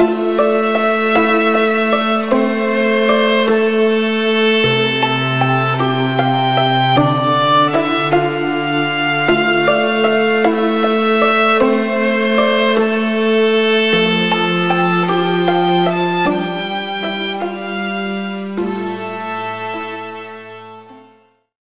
Música